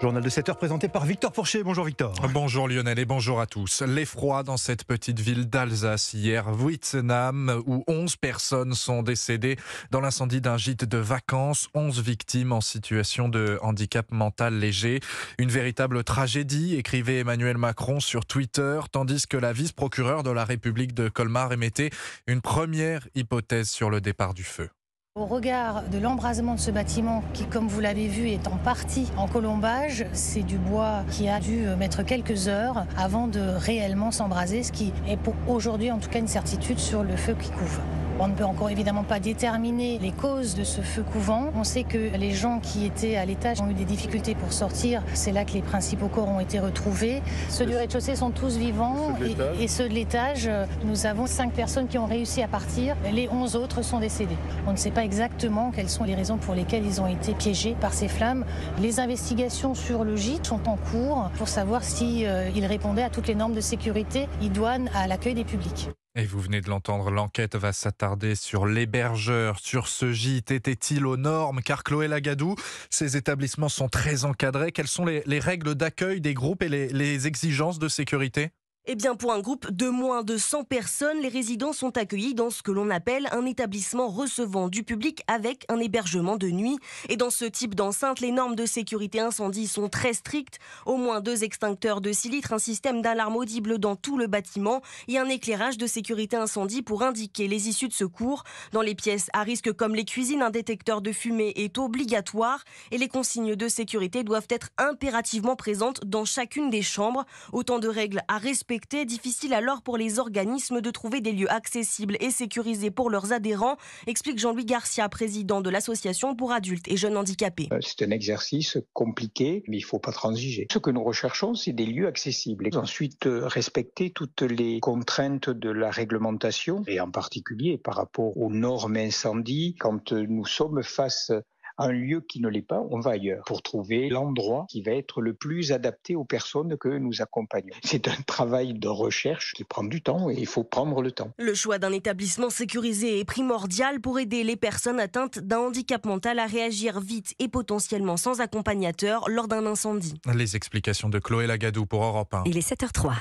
Journal de 7 heures présenté par Victor Porcher. Bonjour Victor. Bonjour Lionel et bonjour à tous. L'effroi dans cette petite ville d'Alsace hier, Witzenham, où 11 personnes sont décédées dans l'incendie d'un gîte de vacances, 11 victimes en situation de handicap mental léger. Une véritable tragédie, écrivait Emmanuel Macron sur Twitter, tandis que la vice-procureure de la République de Colmar émettait une première hypothèse sur le départ du feu. Au regard de l'embrasement de ce bâtiment, qui, comme vous l'avez vu, est en partie en colombage, c'est du bois qui a dû mettre quelques heures avant de réellement s'embraser, ce qui est pour aujourd'hui en tout cas une certitude sur le feu qui couvre. On ne peut encore évidemment pas déterminer les causes de ce feu couvant. On sait que les gens qui étaient à l'étage ont eu des difficultés pour sortir. C'est là que les principaux corps ont été retrouvés. Ceux du rez-de-chaussée sont tous vivants et, ceux de l'étage, nous avons cinq personnes qui ont réussi à partir. Les onze autres sont décédés. On ne sait pas exactement quelles sont les raisons pour lesquelles ils ont été piégés par ces flammes. Les investigations sur le gîte sont en cours pour savoir s'ils euh, répondaient à toutes les normes de sécurité idoines à l'accueil des publics. Et vous venez de l'entendre, l'enquête va s'attarder sur l'hébergeur, sur ce gîte. Était-il aux normes? Car Chloé Lagadou, ces établissements sont très encadrés. Quelles sont les, règles d'accueil des groupes et les exigences de sécurité? Eh bien, pour un groupe de moins de 100 personnes, les résidents sont accueillis dans ce que l'on appelle un établissement recevant du public avec un hébergement de nuit. Et dans ce type d'enceinte, les normes de sécurité incendie sont très strictes. Au moins deux extincteurs de 6 litres, un système d'alarme audible dans tout le bâtiment et un éclairage de sécurité incendie pour indiquer les issues de secours. Dans les pièces à risque comme les cuisines, un détecteur de fumée est obligatoire et les consignes de sécurité doivent être impérativement présentes dans chacune des chambres. Autant de règles à respecter Difficile alors pour les organismes de trouver des lieux accessibles et sécurisés pour leurs adhérents, explique Jean-Louis Garcia, président de l'association pour adultes et jeunes handicapés. Euh, c'est un exercice compliqué, mais il ne faut pas transiger. Ce que nous recherchons, c'est des lieux accessibles. Et ensuite, euh, respecter toutes les contraintes de la réglementation, et en particulier par rapport aux normes incendies, quand nous sommes face un lieu qui ne l'est pas, on va ailleurs pour trouver l'endroit qui va être le plus adapté aux personnes que nous accompagnons. C'est un travail de recherche qui prend du temps et il faut prendre le temps. Le choix d'un établissement sécurisé est primordial pour aider les personnes atteintes d'un handicap mental à réagir vite et potentiellement sans accompagnateur lors d'un incendie. Les explications de Chloé Lagadou pour Europe 1. Il est 7h03.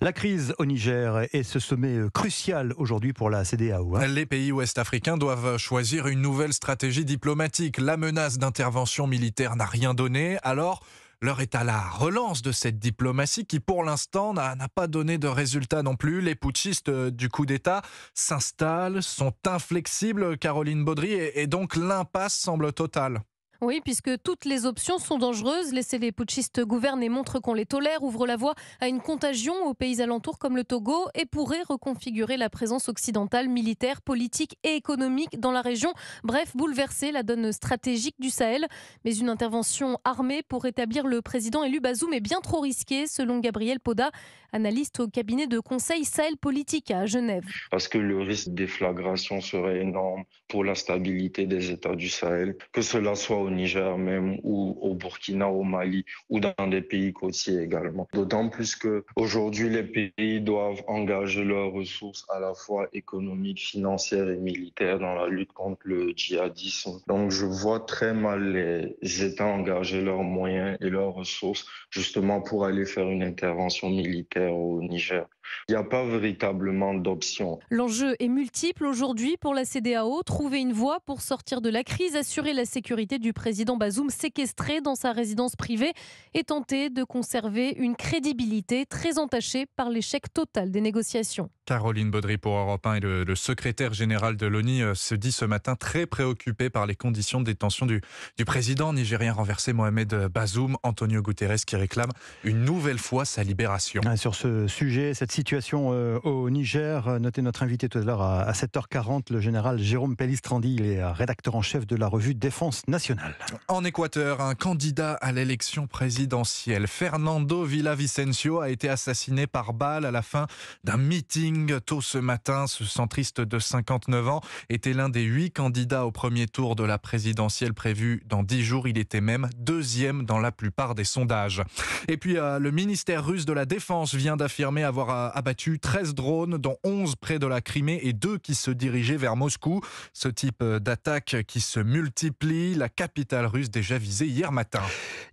La crise au Niger est ce sommet crucial aujourd'hui pour la CDAO. Hein. Les pays ouest-africains doivent choisir une nouvelle stratégie diplomatique. La menace d'intervention militaire n'a rien donné, alors L'heure est à la relance de cette diplomatie qui, pour l'instant, n'a pas donné de résultat non plus. Les putschistes euh, du coup d'État s'installent, sont inflexibles, Caroline Baudry, et donc l'impasse semble totale. Oui, puisque toutes les options sont dangereuses. Laisser les putschistes gouverner montre qu'on les tolère, ouvre la voie à une contagion aux pays alentours comme le Togo et pourrait reconfigurer la présence occidentale, militaire, politique et économique dans la région. Bref, bouleverser la donne stratégique du Sahel. Mais une intervention armée pour rétablir le président élu Bazoum est bien trop risquée, selon Gabriel Poda, analyste au cabinet de conseil Sahel politique à Genève. Parce que le risque de déflagration serait énorme pour la stabilité des États du Sahel, que cela soit au Niger même ou au Burkina, au Mali ou dans des pays côtiers également. D'autant plus que aujourd'hui les pays doivent engager leurs ressources à la fois économiques, financières et militaires dans la lutte contre le djihadisme. Donc je vois très mal les États engager leurs moyens et leurs ressources justement pour aller faire une intervention militaire au Niger. Il n'y a pas véritablement d'option. L'enjeu est multiple aujourd'hui pour la CDAO. Trouver une voie pour sortir de la crise, assurer la sécurité du président Bazoum séquestré dans sa résidence privée et tenter de conserver une crédibilité très entachée par l'échec total des négociations. Caroline Baudry pour Europe 1 et le, secrétaire général de l'ONU euh, se dit ce matin très préoccupé par les conditions de détention du, du président nigérien renversé Mohamed Bazoum, Antonio Guterres qui réclame une nouvelle fois sa libération. Sur ce sujet, cette situation euh, au Niger, euh, notez notre invité tout à l'heure à 7h40, le général Jérôme Pellistrandi, il est rédacteur en chef de la revue Défense nationale. En Équateur, un candidat à l'élection présidentielle, Fernando Villavicencio, a été assassiné par balle à la fin d'un meeting tôt ce matin. Ce centriste de 59 ans était l'un des huit candidats au premier tour de la présidentielle prévue dans dix jours. Il était même deuxième dans la plupart des sondages. Et puis, euh, le ministère russe de la Défense vient d'affirmer avoir euh, abattu 13 drones, dont 11 près de la Crimée et deux qui se dirigeaient vers Moscou. Ce type euh, d'attaque qui se multiplie, la capitale russe déjà visée hier matin.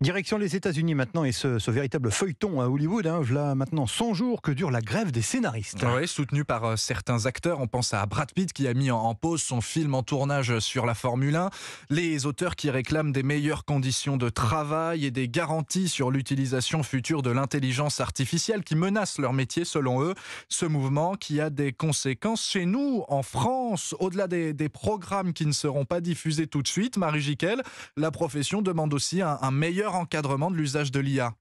Direction les États-Unis maintenant et ce, véritable feuilleton à Hollywood. Hein, voilà maintenant 100 jours que dure la grève des scénaristes. Oui, soutenu par euh, certains acteurs. On pense à Brad Pitt qui a mis en pause son film en tournage sur la Formule 1. Les auteurs qui réclament des meilleures conditions de travail et des garanties sur l'utilisation future de l'intelligence artificielle qui menace leur métier selon eux. Ce mouvement qui a des conséquences chez nous, en France, au-delà des, programmes qui ne seront pas diffusés tout de suite. Marie Jiquel, la profession demande aussi un meilleur encadrement de l'usage de l'IA.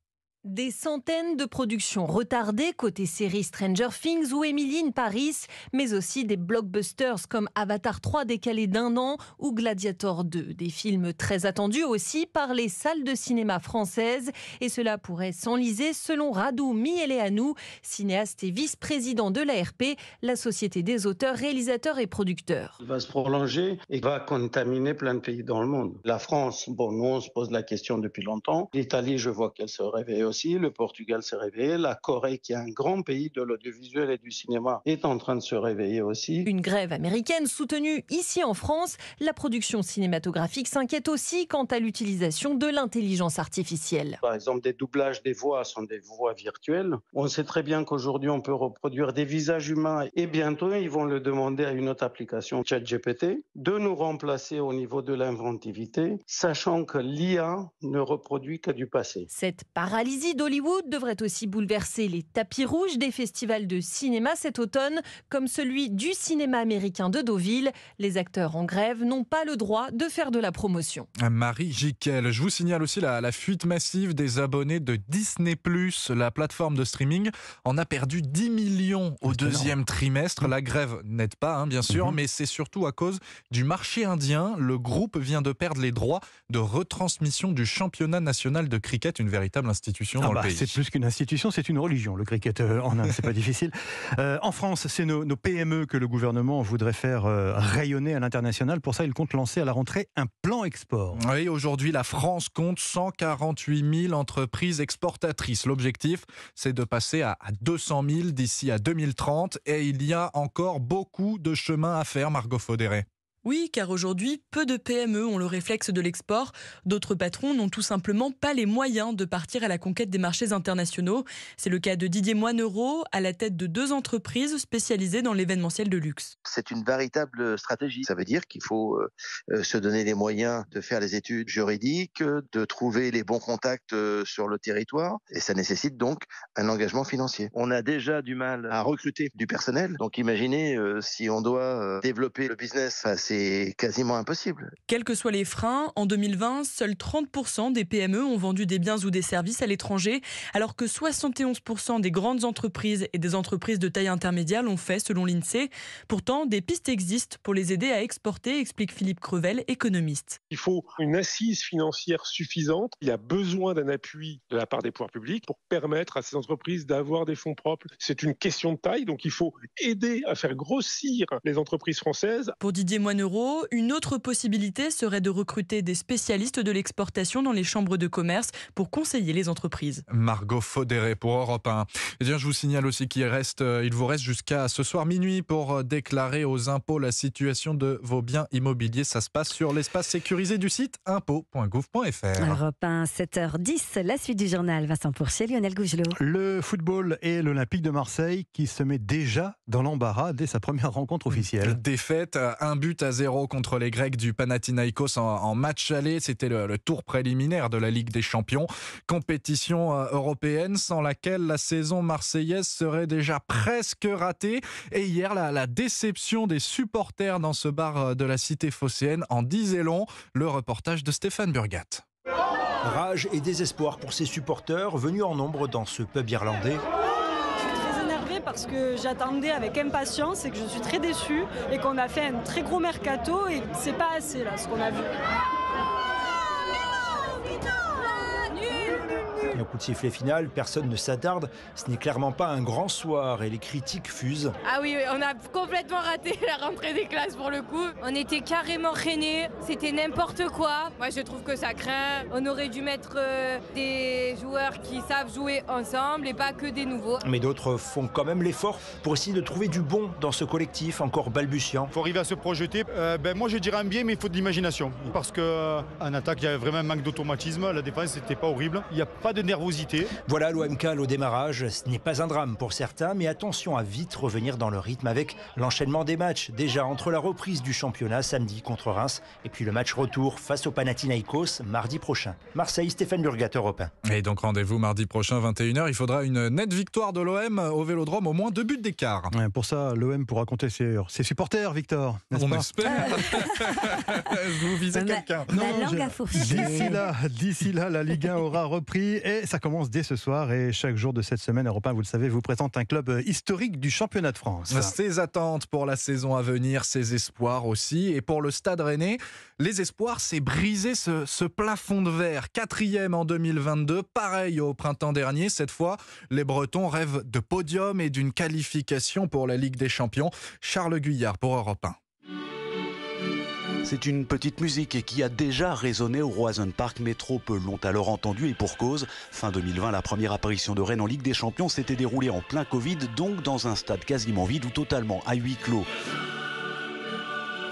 Des centaines de productions retardées côté série Stranger Things ou Emily in Paris, mais aussi des blockbusters comme Avatar 3 décalé d'un an ou Gladiator 2. Des films très attendus aussi par les salles de cinéma françaises et cela pourrait s'enliser selon Radou Mieleanu, cinéaste et vice-président de l'ARP, la Société des auteurs, réalisateurs et producteurs. Il va se prolonger et va contaminer plein de pays dans le monde. La France, bon, nous on se pose la question depuis longtemps. L'Italie, je vois qu'elle se réveille aussi le Portugal s'est réveillé, la Corée, qui est un grand pays de l'audiovisuel et du cinéma, est en train de se réveiller aussi. Une grève américaine soutenue ici en France. La production cinématographique s'inquiète aussi quant à l'utilisation de l'intelligence artificielle. Par exemple, des doublages des voix sont des voix virtuelles. On sait très bien qu'aujourd'hui, on peut reproduire des visages humains et bientôt, ils vont le demander à une autre application, ChatGPT, de nous remplacer au niveau de l'inventivité, sachant que l'IA ne reproduit que du passé. Cette paralysie d'Hollywood devrait aussi bouleverser les tapis rouges des festivals de cinéma cet automne, comme celui du cinéma américain de Deauville. Les acteurs en grève n'ont pas le droit de faire de la promotion. Marie Jiquel, je vous signale aussi la, la fuite massive des abonnés de Disney ⁇ la plateforme de streaming, en a perdu 10 millions au deuxième trimestre. La grève n'aide pas, hein, bien sûr, mhm. mais c'est surtout à cause du marché indien. Le groupe vient de perdre les droits de retransmission du championnat national de cricket, une véritable institution ah bah, c'est plus qu'une institution, c'est une religion, le cricket euh, en Inde, c'est pas difficile. Euh, en France, c'est nos, PME que le gouvernement voudrait faire euh, rayonner à l'international. Pour ça, il compte lancer à la rentrée un plan export. Oui, aujourd'hui, la France compte 148 000 entreprises exportatrices. L'objectif, c'est de passer à 200 000 d'ici à 2030 et il y a encore beaucoup de chemin à faire, Margot Faudéré. Oui, car aujourd'hui, peu de PME ont le réflexe de l'export. D'autres patrons n'ont tout simplement pas les moyens de partir à la conquête des marchés internationaux. C'est le cas de Didier Moinereau, à la tête de deux entreprises spécialisées dans l'événementiel de luxe. C'est une véritable stratégie. Ça veut dire qu'il faut euh, euh, se donner les moyens de faire les études juridiques, de trouver les bons contacts euh, sur le territoire. Et ça nécessite donc un engagement financier. On a déjà du mal à recruter du personnel. Donc imaginez si on doit développer le business, c'est c'est quasiment impossible. Quels que soient les freins, en 2020, seuls 30% des PME ont vendu des biens ou des services à l'étranger, alors que 71% des grandes entreprises et des entreprises de taille intermédiaire l'ont fait selon l'INSEE. Pourtant, des pistes existent pour les aider à exporter, explique Philippe Crevel, économiste. Il faut une assise financière suffisante. Il y a besoin d'un appui de la part des pouvoirs publics pour permettre à ces entreprises d'avoir des fonds propres. C'est une question de taille, donc il faut aider à faire grossir les entreprises françaises. Pour Didier Moineau, une autre possibilité serait de recruter des spécialistes de l'exportation dans les chambres de commerce pour conseiller les entreprises. Margot Faudéré pour Europe 1. Eh bien, je vous signale aussi qu'il reste, euh, il vous reste jusqu'à ce soir minuit pour euh, déclarer aux impôts la situation de vos biens immobiliers. Ça se passe sur l'espace sécurisé du site impôts.gouv.fr. Europe 1, 7h10, la suite du journal. Vincent Pourchier, Lionel Gougelot. Le football et l'Olympique de Marseille qui se met déjà dans l'embarras dès sa première rencontre officielle. Défaite, un but à 0 contre les Grecs du Panathinaikos en, match aller. C'était le, tour préliminaire de la Ligue des Champions. Compétition euh, européenne sans laquelle la saison marseillaise serait déjà presque ratée. Et hier, la, la déception des supporters dans ce bar euh, de la cité phocéenne en disait long. Le reportage de Stéphane Burgat. Rage et désespoir pour ces supporters venus en nombre dans ce pub irlandais parce que j'attendais avec impatience et que je suis très déçue et qu'on a fait un très gros mercato et c'est pas assez là ce qu'on a vu. Et au coup de sifflet final, personne ne s'attarde. Ce n'est clairement pas un grand soir et les critiques fusent. Ah oui, on a complètement raté la rentrée des classes pour le coup. On était carrément reinés, c'était n'importe quoi. Moi je trouve que ça craint. On aurait dû mettre euh, des joueurs qui savent jouer ensemble et pas que des nouveaux. Mais d'autres font quand même l'effort pour essayer de trouver du bon dans ce collectif encore balbutiant. Il faut arriver à se projeter. Euh, ben, moi je dirais un bien, mais il faut de l'imagination. Parce qu'en euh, attaque, il y a vraiment un manque d'automatisme. La défense n'était pas horrible. Il n'y a pas de nervosité. Voilà l'OMK au démarrage. Ce n'est pas un drame pour certains, mais attention à vite revenir dans le rythme avec l'enchaînement des matchs. Déjà entre la reprise du championnat samedi contre Reims et puis le match retour face au Panathinaikos mardi prochain. Marseille, Stéphane Burgat, Europe 1. Et donc rendez-vous mardi prochain, 21h. Il faudra une nette victoire de l'OM au Vélodrome, au moins deux buts d'écart. pour ça, l'OM pourra compter ses, ses supporters, Victor. On espère. vous visez quelqu'un. D'ici là, d'ici là, la Ligue 1 aura repris et ça commence dès ce soir. Et chaque jour de cette semaine, Europe 1, vous le savez, vous présente un club historique du championnat de France. Ses attentes pour la saison à venir, ses espoirs aussi. Et pour le Stade Rennais, les espoirs, c'est briser ce, ce plafond de verre. Quatrième en 2022, pareil au printemps dernier. Cette fois, les Bretons rêvent de podium et d'une qualification pour la Ligue des Champions. Charles Guyard pour Europe 1. C'est une petite musique qui a déjà résonné au Roison Park, mais trop peu l'ont alors entendu et pour cause. Fin 2020, la première apparition de Rennes en Ligue des Champions s'était déroulée en plein Covid, donc dans un stade quasiment vide ou totalement à huis clos.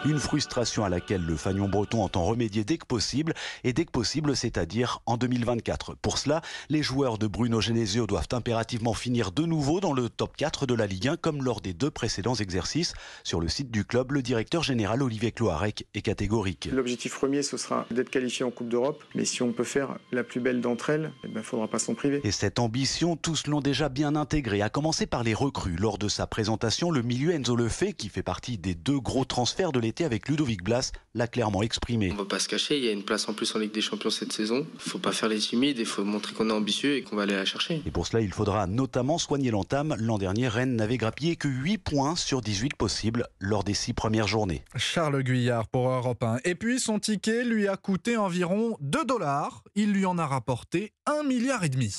Une frustration à laquelle le Fagnon breton entend remédier dès que possible, et dès que possible, c'est-à-dire en 2024. Pour cela, les joueurs de Bruno Genesio doivent impérativement finir de nouveau dans le top 4 de la Ligue 1, comme lors des deux précédents exercices. Sur le site du club, le directeur général Olivier Cloarec est catégorique. L'objectif premier, ce sera d'être qualifié en Coupe d'Europe, mais si on peut faire la plus belle d'entre elles, il eh ne ben, faudra pas s'en priver. Et cette ambition, tous l'ont déjà bien intégrée, à commencer par les recrues. Lors de sa présentation, le milieu Enzo Lefebvre, qui fait partie des deux gros transferts de avec Ludovic Blas l'a clairement exprimé. On ne va pas se cacher, il y a une place en plus en Ligue des Champions cette saison. Il ne faut pas faire les timides, il faut montrer qu'on est ambitieux et qu'on va aller la chercher. Et pour cela, il faudra notamment soigner l'entame. L'an dernier, Rennes n'avait grappillé que 8 points sur 18 possibles lors des 6 premières journées. Charles Guyard pour Europe 1. Et puis son ticket lui a coûté environ 2 dollars. Il lui en a rapporté 1 milliard et demi.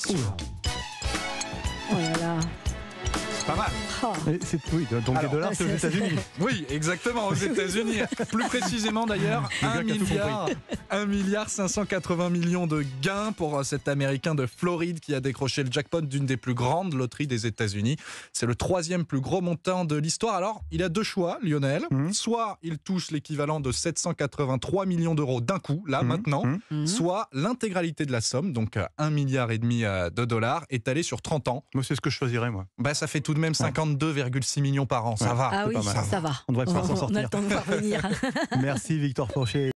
Oh là là pas mal. Oh. oui, donc des dollars, c'est aux États-Unis. Oui, exactement, aux États-Unis. Plus précisément d'ailleurs, 1 milliard, 1 milliard 580 millions de gains pour euh, cet Américain de Floride qui a décroché le jackpot d'une des plus grandes loteries des États-Unis. C'est le troisième plus gros montant de l'histoire. Alors, il a deux choix, Lionel. Mmh. Soit il touche l'équivalent de 783 millions d'euros d'un coup, là, mmh. maintenant, mmh. soit l'intégralité de la somme, donc 1 euh, milliard et demi euh, de dollars, étalée sur 30 ans. Moi, c'est ce que je choisirais, moi. Bah, ça fait tout de même 52,6 millions par an. Ça va. Ah oui, ça va. On devrait pouvoir s'en sortir. On a le temps de voir venir. Merci Victor Fauché.